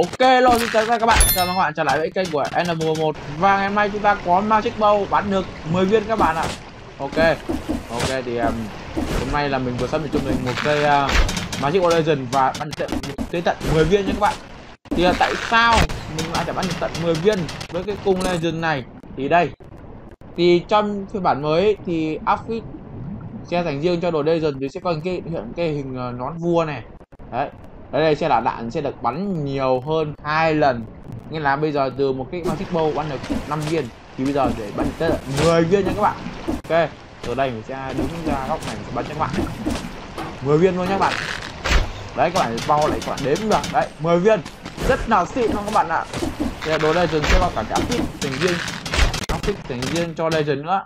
Ok rồi, xin chào các bạn, chào các bạn trở lại với kênh của N11 Và ngày hôm nay chúng ta có Magic Bow bán được 10 viên các bạn ạ. Ok, ok thì um, hôm nay là mình vừa sắp được cho mình một cây uh, Magic Bow Legend và bán được tới tận 10 viên nha các bạn. Thì uh, tại sao mình lại phải bán được tận 10 viên với cái cung Legend này? Thì đây Thì trong phiên bản mới thì outfit sẽ dành riêng cho đồ Legend thì sẽ có cái hiện cái hình uh, nón vua này. Đấy ở đây sẽ là đạn sẽ được bắn nhiều hơn hai lần. Nghĩa là bây giờ từ một cái magic bow bắn được 5 viên thì bây giờ để bắn tới 10 viên nha các bạn. Ok từ đây mình sẽ đứng ra góc này sẽ bắn cho các bạn. 10 viên luôn nha các bạn. Đấy các bạn bao lại các bạn đếm được. Đấy 10 viên. Rất nào xịn luôn các bạn ạ. À. đồ legend sẽ bao cả cái outfit dành viên, outfit dành viên cho legend nữa.